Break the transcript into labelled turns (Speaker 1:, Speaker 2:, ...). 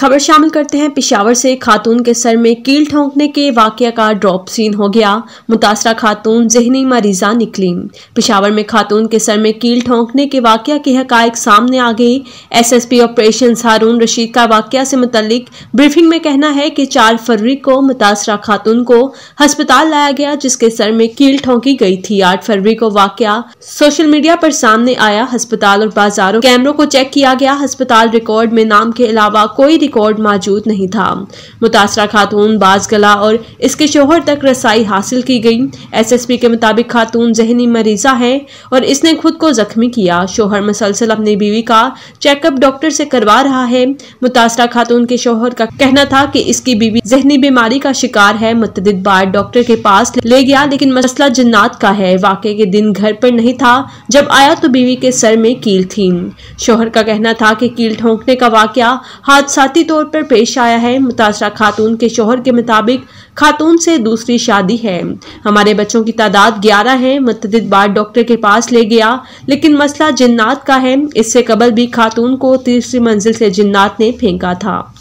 Speaker 1: खबर शामिल करते हैं। पिशावर से खातून के सर में कील ठोंकने के वाक्य का ड्रॉप सीन हो गया। मुतासरा खातून जहनी मरीजा निकली। पिशावर में खातून के सर में कील ठोंकने के वाक्य के हकायक सामने आ गए एसएसपी ऑपरेशन हारून रशीद का वाक्य से मुतलिक ब्रीफिंग में कहना है कि चार फरवरी को मुतासरा खातून को हस्पताल लाया गया, जिसके सर में कील ठोंकी गई थी। आठ फरवरी को वाक्य सोशल मीडिया पर सामने आया। अस्पताल और बाजारों कैमरों को चेक किया गया। अस्पताल रिकॉर्ड में नाम के अलावा कोई रिकॉर्ड मौजूद नहीं था। मुतासरा खातून बाज गला और इसके शोहर तक रसाई हासिल की गई। एसएसपी के मुताबिक खातून जहनी मरीजा है और इसने खुद को जख्मी किया। शोहर मुसलसल अपनी बीवी का चेकअप डॉक्टर से करवा रहा है। मुतासरा खातून के शोहर का कहना था कि इसकी बीवी जहनी बीमारी का शिकार है। मुतद बार डॉक्टर के पास ले गया, लेकिन मसला जन्नात का है। वाकई के दिन घर पर नहीं था, जब आया तो बीवी के सर में कील थी। शोहर का कहना था कि कील ठोंकने का वाक्य हादसाती तौर पर पेश आया है। मुतासरा खातून के शोहर के मुताबिक खातून से दूसरी शादी है। हमारे बच्चों की तादाद ग्यारह है। मुतद बार डॉक्टर के पास ले गया, लेकिन मसला जिन्नात का है। इससे कबल भी खातून को तीसरी मंजिल से जिन्नात ने फेंका था।